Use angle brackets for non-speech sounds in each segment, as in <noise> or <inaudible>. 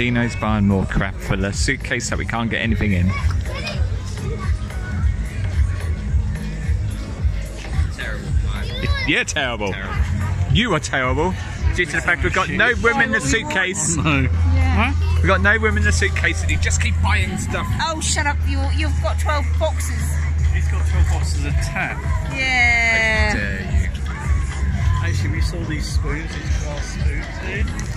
Dino's buying more crap for the suitcase that we can't get anything in. Terrible. You're terrible. Terrible. You are terrible. Due to the fact we've got no room in the suitcase. <laughs> No. We've got no room in the suitcase and you just keep buying stuff. Oh, shut up. You, you've got 12 boxes. He's got 12 boxes of tap. Yeah. Dare you. Actually, we saw these spoons, these glass spoons here.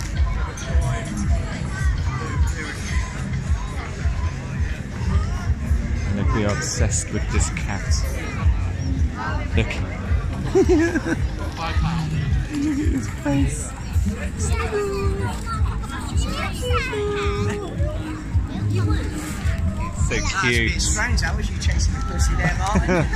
We are obsessed with this cat. Look. Look at his face. So cute. strange. I wish you chasing pussy there, Marvin. <laughs>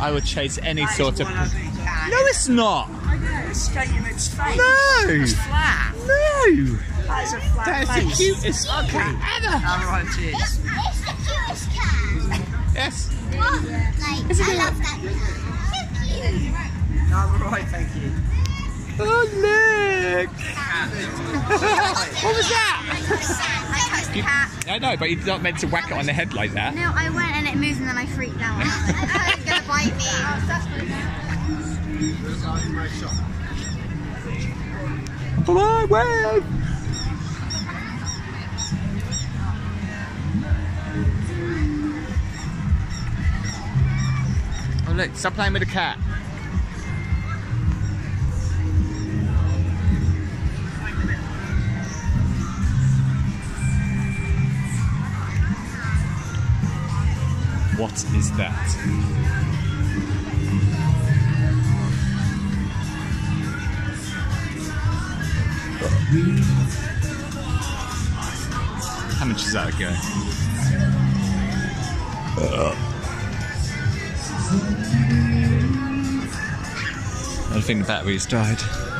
I would chase any That sort of. No, it's not. I know, it's straight in its face. No. It's flat. No. That is a flat That is face. the cutest cat ever. Oh, right, cheers. It's the cutest cat. Yes. What? Like, Isn't I it? love that cat. So cute. Oh, right, thank you. Oh, look. what was that? I touched the You- cat. I know, but you're not meant to whack it on the head like that. No, I went and it moved and then I freaked out. I thought it was oh, gonna bite me. <laughs> Oh, Bye, wave. Oh look, stop playing with the cat. What is that? How much is that go? I think the battery's died.